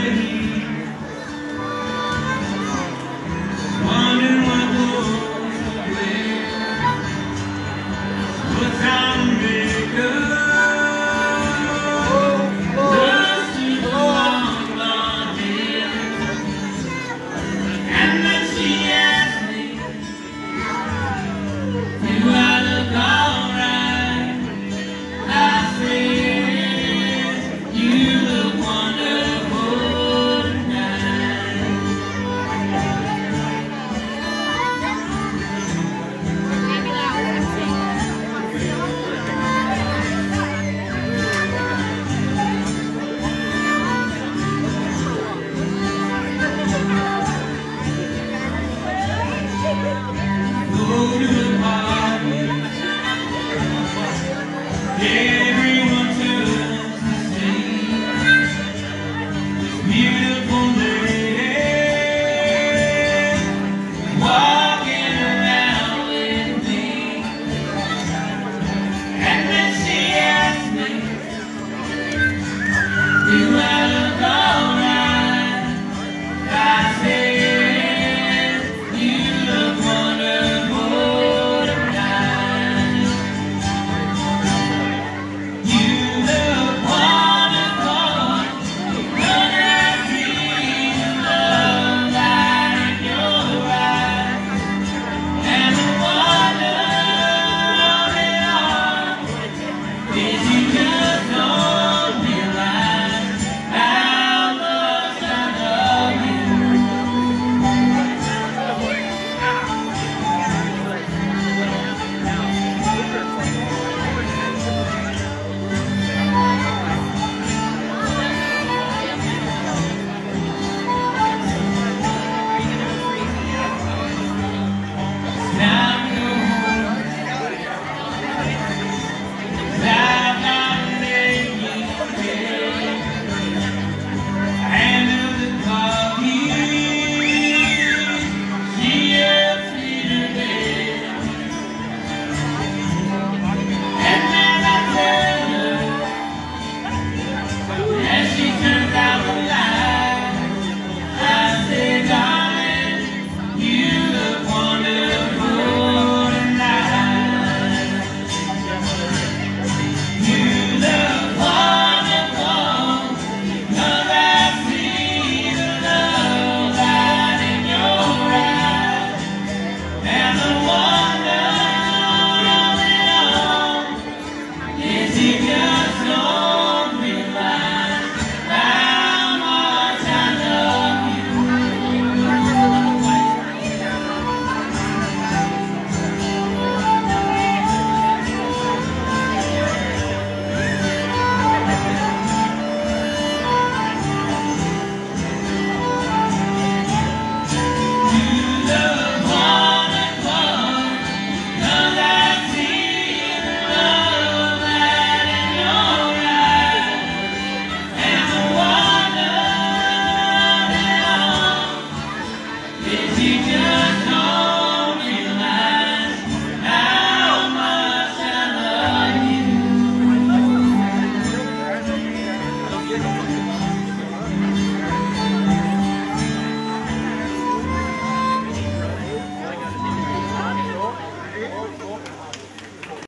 Amen. Hallelujah.